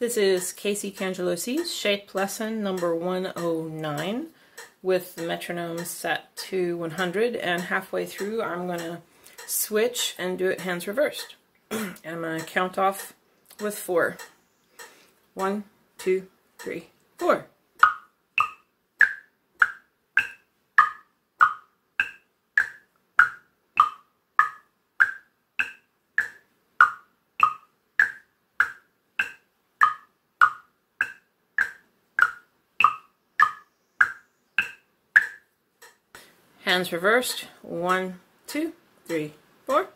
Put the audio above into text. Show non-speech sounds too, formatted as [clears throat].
This is Casey Cangelosi's shape lesson number 109 with the metronome set to 100 and halfway through I'm going to switch and do it hands reversed. [clears throat] and I'm going to count off with four. One, two, three, four. Hands reversed. One, two, three, four.